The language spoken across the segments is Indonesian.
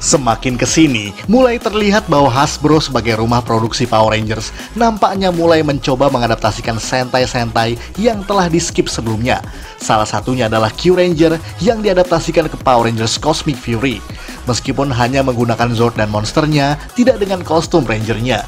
Semakin ke sini, mulai terlihat bahwa Hasbro sebagai rumah produksi Power Rangers nampaknya mulai mencoba mengadaptasikan Sentai-Sentai yang telah di-skip sebelumnya. Salah satunya adalah Q Ranger yang diadaptasikan ke Power Rangers Cosmic Fury. Meskipun hanya menggunakan Zord dan monsternya, tidak dengan kostum Rangernya.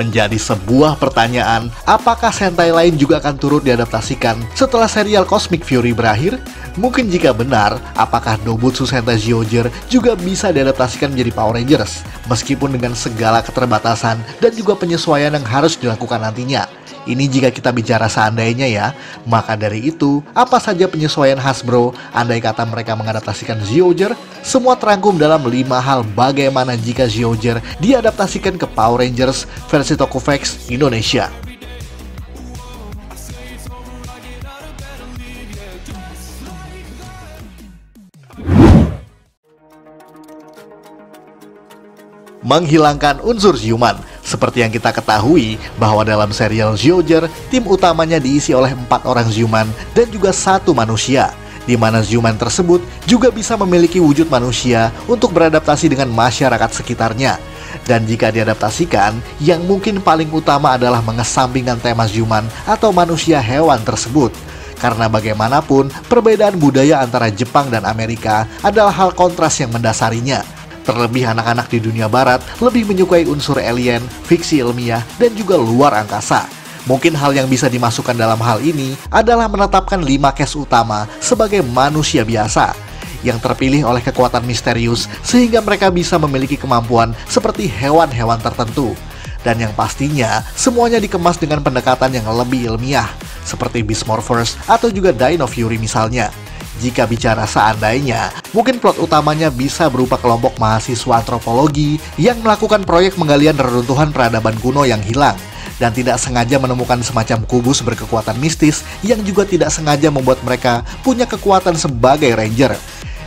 Menjadi sebuah pertanyaan, apakah Sentai lain juga akan turut diadaptasikan setelah serial Cosmic Fury berakhir? Mungkin jika benar, apakah Dobutsu Sentai Zyuohger juga bisa diadaptasikan menjadi Power Rangers? Meskipun dengan segala keterbatasan dan juga penyesuaian yang harus dilakukan nantinya. Ini jika kita bicara seandainya ya. Maka dari itu, apa saja penyesuaian Hasbro andai kata mereka mengadaptasikan Zyuohger? Semua terangkum dalam 5 hal bagaimana jika Zyuohger diadaptasikan ke Power Rangers versi Tokuvex Indonesia. menghilangkan unsur human. Seperti yang kita ketahui bahwa dalam serial Zyuohger, tim utamanya diisi oleh empat orang Zyuman dan juga satu manusia, di mana Zyuman tersebut juga bisa memiliki wujud manusia untuk beradaptasi dengan masyarakat sekitarnya. Dan jika diadaptasikan, yang mungkin paling utama adalah mengesampingkan tema Zyuman atau manusia hewan tersebut. Karena bagaimanapun, perbedaan budaya antara Jepang dan Amerika adalah hal kontras yang mendasarinya Terlebih anak-anak di dunia barat lebih menyukai unsur alien, fiksi ilmiah, dan juga luar angkasa. Mungkin hal yang bisa dimasukkan dalam hal ini adalah menetapkan lima case utama sebagai manusia biasa yang terpilih oleh kekuatan misterius sehingga mereka bisa memiliki kemampuan seperti hewan-hewan tertentu. Dan yang pastinya semuanya dikemas dengan pendekatan yang lebih ilmiah seperti Beast Morphers atau juga Dino Fury misalnya. Jika bicara seandainya, mungkin plot utamanya bisa berupa kelompok mahasiswa antropologi yang melakukan proyek menggalian reruntuhan peradaban kuno yang hilang dan tidak sengaja menemukan semacam kubus berkekuatan mistis yang juga tidak sengaja membuat mereka punya kekuatan sebagai ranger.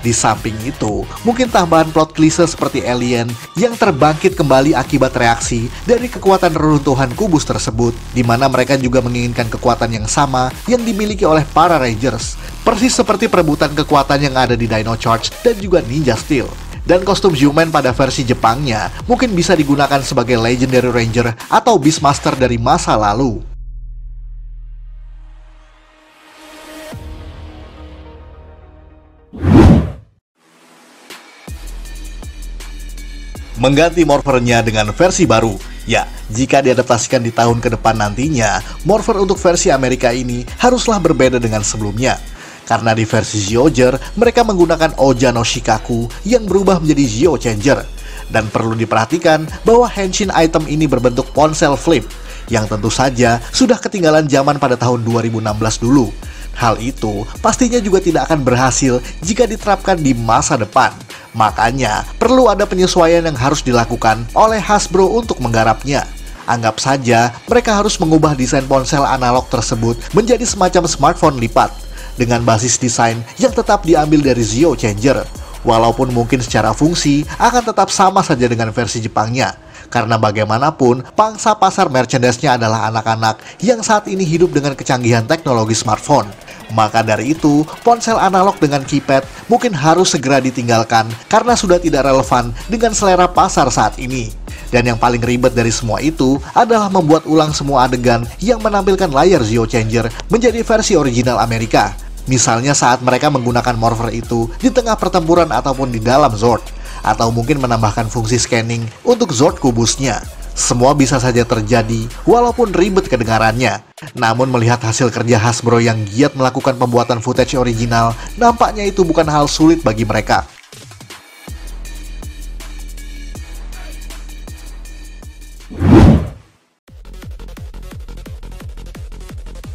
Di samping itu, mungkin tambahan plot klise seperti alien yang terbangkit kembali akibat reaksi dari kekuatan reruntuhan kubus tersebut, di mana mereka juga menginginkan kekuatan yang sama yang dimiliki oleh para Rangers, persis seperti perebutan kekuatan yang ada di Dino Charge dan juga Ninja Steel. Dan kostum Human pada versi Jepangnya mungkin bisa digunakan sebagai Legendary Ranger atau Beastmaster dari masa lalu. Mengganti morfernya dengan versi baru. Ya, jika diadaptasikan di tahun ke depan nantinya, morfer untuk versi Amerika ini haruslah berbeda dengan sebelumnya. Karena di versi Zyuohger, mereka menggunakan Oja no Shikaku yang berubah menjadi Zio Changer. Dan perlu diperhatikan bahwa Henshin item ini berbentuk ponsel flip, yang tentu saja sudah ketinggalan zaman pada tahun 2016 dulu. Hal itu pastinya juga tidak akan berhasil jika diterapkan di masa depan. Makanya, perlu ada penyesuaian yang harus dilakukan oleh Hasbro untuk menggarapnya. Anggap saja mereka harus mengubah desain ponsel analog tersebut menjadi semacam smartphone lipat dengan basis desain yang tetap diambil dari Zio Changer. Walaupun mungkin secara fungsi akan tetap sama saja dengan versi Jepangnya. Karena bagaimanapun, pangsa pasar merchandise-nya adalah anak-anak yang saat ini hidup dengan kecanggihan teknologi smartphone. Maka dari itu, ponsel analog dengan keypad mungkin harus segera ditinggalkan karena sudah tidak relevan dengan selera pasar saat ini. Dan yang paling ribet dari semua itu adalah membuat ulang semua adegan yang menampilkan layar Zio Changer menjadi versi original Amerika. Misalnya saat mereka menggunakan morpher itu di tengah pertempuran ataupun di dalam Zord. Atau mungkin menambahkan fungsi scanning untuk Zord kubusnya. Semua bisa saja terjadi walaupun ribet kedengarannya. Namun melihat hasil kerja Hasbro yang giat melakukan pembuatan footage original, nampaknya itu bukan hal sulit bagi mereka.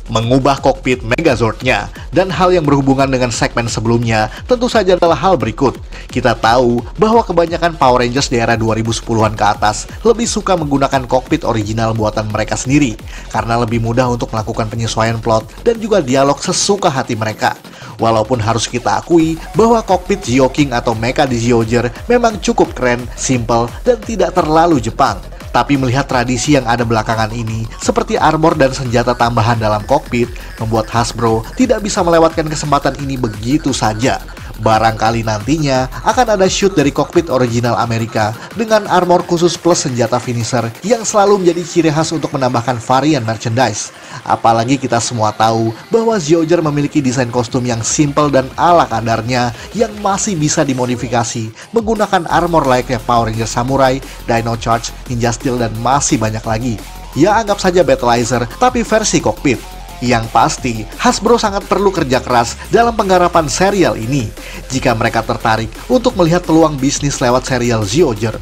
Mengubah kokpit Megazord-nya. Dan hal yang berhubungan dengan segmen sebelumnya tentu saja adalah hal berikut. Kita tahu bahwa kebanyakan Power Rangers di era 2010-an ke atas lebih suka menggunakan kokpit original buatan mereka sendiri karena lebih mudah untuk melakukan penyesuaian plot dan juga dialog sesuka hati mereka. Walaupun harus kita akui bahwa kokpit King atau Mecha di Zyuohger memang cukup keren, simple, dan tidak terlalu Jepang. Tapi melihat tradisi yang ada belakangan ini, seperti armor dan senjata tambahan dalam kokpit, membuat Hasbro tidak bisa melewatkan kesempatan ini begitu saja. Barangkali nantinya akan ada shoot dari kokpit original Amerika dengan armor khusus plus senjata finisher yang selalu menjadi ciri khas untuk menambahkan varian merchandise. Apalagi kita semua tahu bahwa Zioger memiliki desain kostum yang simple dan ala kadarnya yang masih bisa dimodifikasi menggunakan armor layaknya Power Ranger Samurai, Dino Charge, Ninja Steel, dan masih banyak lagi. Ya anggap saja Battleizer tapi versi kokpit. Yang pasti, Hasbro sangat perlu kerja keras dalam penggarapan serial ini jika mereka tertarik untuk melihat peluang bisnis lewat serial Zioger.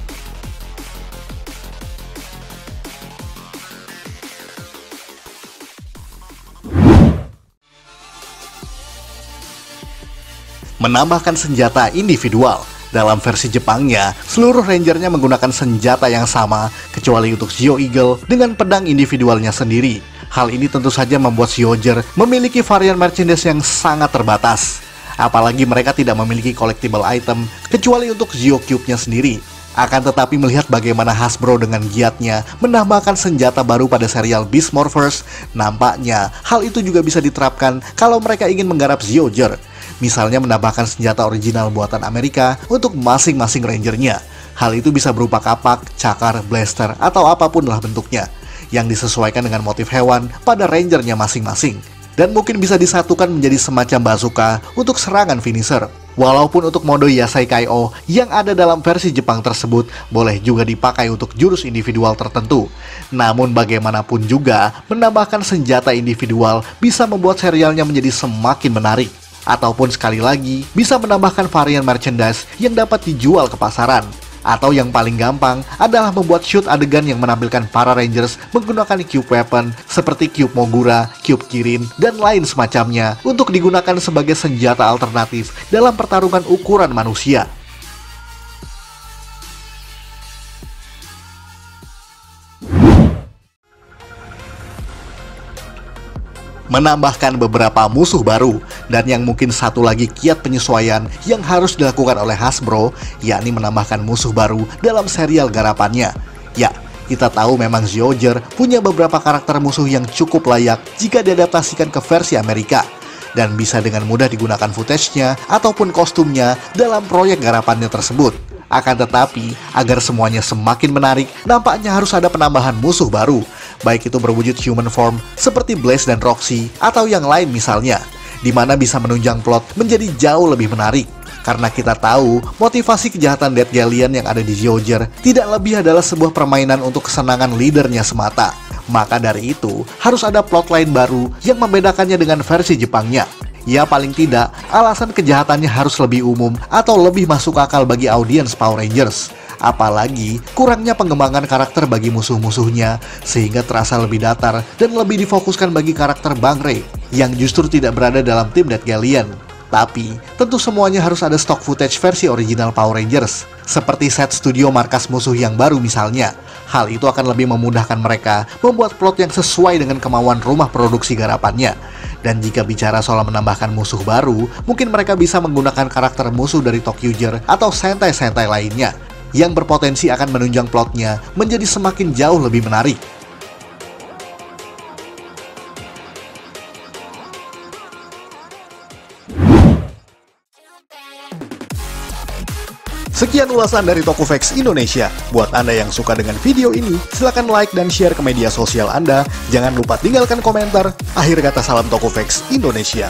Menambahkan senjata individual dalam versi Jepangnya, seluruh rangernya menggunakan senjata yang sama, kecuali untuk Zio Eagle dengan pedang individualnya sendiri. Hal ini tentu saja membuat Sioger memiliki varian merchandise yang sangat terbatas. Apalagi mereka tidak memiliki collectible item kecuali untuk Zio Cube-nya sendiri. Akan tetapi melihat bagaimana Hasbro dengan giatnya menambahkan senjata baru pada serial Beast Morphers, nampaknya hal itu juga bisa diterapkan kalau mereka ingin menggarap Zioger. Misalnya menambahkan senjata original buatan Amerika untuk masing-masing rangernya. Hal itu bisa berupa kapak, cakar, blaster, atau apa pun lah bentuknya yang disesuaikan dengan motif hewan pada rangernya masing-masing. Dan mungkin bisa disatukan menjadi semacam bazooka untuk serangan finisher. Walaupun untuk mode Yasai Kaio yang ada dalam versi Jepang tersebut boleh juga dipakai untuk jurus individual tertentu. Namun bagaimanapun juga, menambahkan senjata individual bisa membuat serialnya menjadi semakin menarik. Ataupun sekali lagi, bisa menambahkan varian merchandise yang dapat dijual ke pasaran. Atau yang paling gampang adalah membuat shoot adegan yang menampilkan para Rangers menggunakan cube weapon seperti cube Mogura, cube Kirin, dan lain semacamnya untuk digunakan sebagai senjata alternatif dalam pertarungan ukuran manusia. menambahkan beberapa musuh baru dan yang mungkin satu lagi kiat penyesuaian yang harus dilakukan oleh Hasbro yakni menambahkan musuh baru dalam serial garapannya. Ya, kita tahu memang Zioger punya beberapa karakter musuh yang cukup layak jika diadaptasikan ke versi Amerika dan bisa dengan mudah digunakan footage-nya ataupun kostumnya dalam proyek garapannya tersebut. Akan tetapi, agar semuanya semakin menarik, nampaknya harus ada penambahan musuh baru, baik itu berwujud human form seperti Blaze dan Roxy atau yang lain misalnya, di mana bisa menunjang plot menjadi jauh lebih menarik. Karena kita tahu, motivasi kejahatan Dead Galleon yang ada di Zioger tidak lebih adalah sebuah permainan untuk kesenangan leadernya semata. Maka dari itu, harus ada plotline baru yang membedakannya dengan versi Jepangnya. Ya paling tidak, alasan kejahatannya harus lebih umum atau lebih masuk akal bagi audiens Power Rangers. Apalagi kurangnya pengembangan karakter bagi musuh-musuhnya sehingga terasa lebih datar dan lebih difokuskan bagi karakter Bang Ray yang justru tidak berada dalam tim Dead Galleon. Tapi, tentu semuanya harus ada stock footage versi original Power Rangers, seperti set studio markas musuh yang baru misalnya. Hal itu akan lebih memudahkan mereka membuat plot yang sesuai dengan kemauan rumah produksi garapannya. Dan jika bicara soal menambahkan musuh baru, mungkin mereka bisa menggunakan karakter musuh dari Tokyoger atau sentai-sentai lainnya, yang berpotensi akan menunjang plotnya menjadi semakin jauh lebih menarik. Sekian ulasan dari Tokofax Indonesia. Buat Anda yang suka dengan video ini, silahkan like dan share ke media sosial Anda. Jangan lupa tinggalkan komentar. Akhir kata salam Tokofax Indonesia.